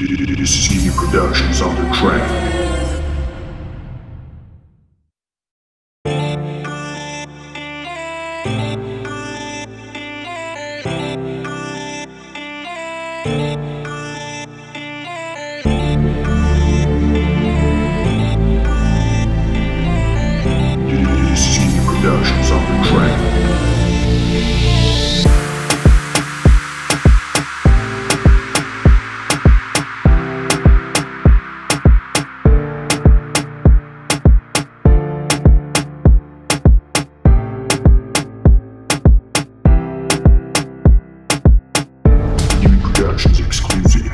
This is Emu Productions on the track. This Productions exclusive.